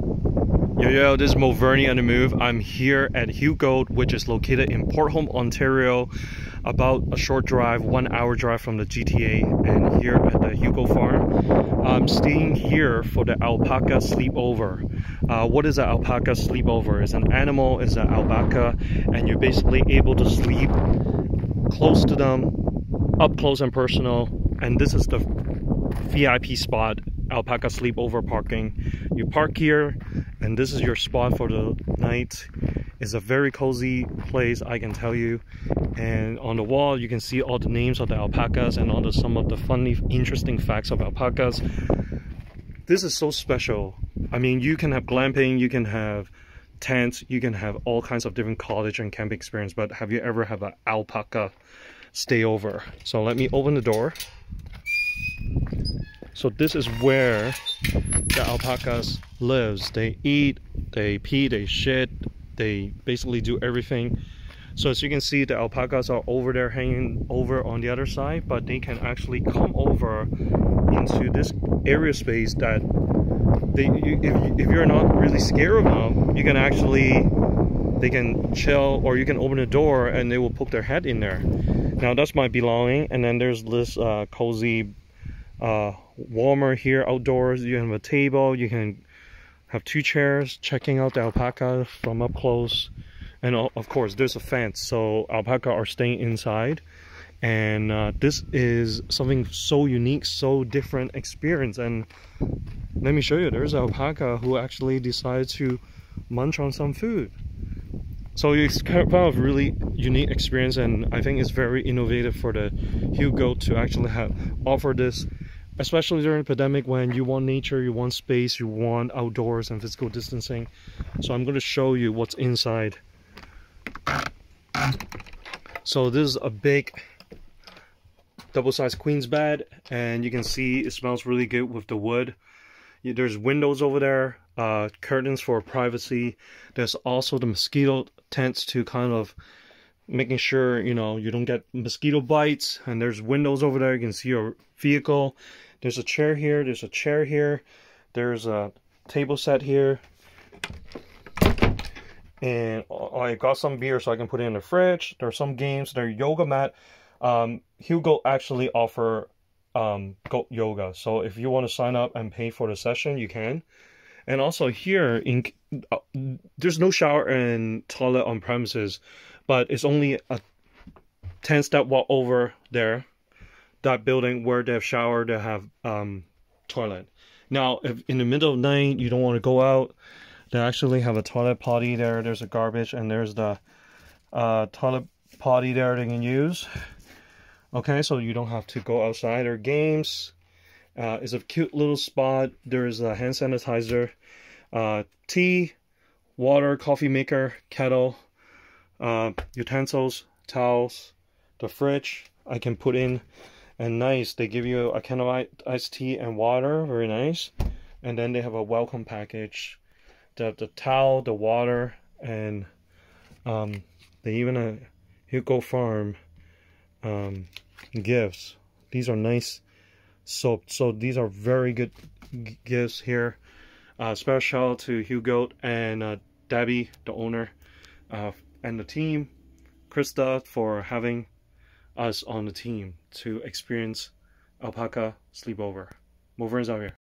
Yo yo, this is Mo Verney on the move. I'm here at Haute Goat, which is located in Port Hope, Ontario, about a short drive, one hour drive from the GTA, and here at the Haute Goat farm. I'm staying here for the alpaca sleepover. Uh, what is an alpaca sleepover? It's an animal, it's an alpaca, and you're basically able to sleep close to them, up close and personal. And this is the VIP spot alpaca sleepover parking. You park here and this is your spot for the night. It's a very cozy place, I can tell you. And on the wall, you can see all the names of the alpacas and all the some of the funny, interesting facts of alpacas. This is so special. I mean, you can have glamping, you can have tents, you can have all kinds of different cottage and camping experience, but have you ever have an alpaca stay over? So let me open the door. So this is where the alpacas lives. They eat, they pee, they shit, they basically do everything. So as you can see, the alpacas are over there hanging over on the other side, but they can actually come over into this area space that they, if, if you're not really scared of them, you can actually, they can chill or you can open the door and they will poke their head in there. Now that's my belonging. And then there's this uh, cozy uh, warmer here outdoors. You have a table. You can have two chairs checking out the alpaca from up close. And of course, there's a fence, so alpaca are staying inside. And uh, this is something so unique, so different experience. And let me show you, there's alpaca who actually decided to munch on some food. So it's kind of a really unique experience, and I think it's very innovative for the Haute Goat to actually have offer this especially during the pandemic when you want nature, you want space, you want outdoors and physical distancing. So I'm going to show you what's inside. So this is a big double-sized queen's bed and you can see it smells really good with the wood. There's windows over there, uh, curtains for privacy. There's also the mosquito tents to kind of making sure you know you don't get mosquito bites and there's windows over there you can see your vehicle there's a chair here, there's a chair here, there's a table set here. And I got some beer so I can put it in the fridge. There's some games, there's yoga mat. Um, Haute Goat actually offer um, yoga. So if you want to sign up and pay for the session, you can. And also here, in uh, there's no shower and toilet on premises, but it's only a 10 step walk over there that building where they have shower, they have um, toilet. Now, if in the middle of the night you don't want to go out, they actually have a toilet potty there. There's a garbage and there's the uh, toilet potty there they can use. Okay, so you don't have to go outside or games. Uh, it's a cute little spot. There's a hand sanitizer, uh, tea, water, coffee maker, kettle, uh, utensils, towels, the fridge. I can put in and nice. They give you a can of iced tea and water, very nice. And then they have a welcome package, the the towel, the water, and um, they even a Haute Goat Farm um, gifts. These are nice soap. So these are very good gifts here. Uh, special shout out to Haute Goat and uh, Debbie, the owner, uh, and the team, Krista, for having us on the team to experience alpaca sleepover. Mo Verney's out here.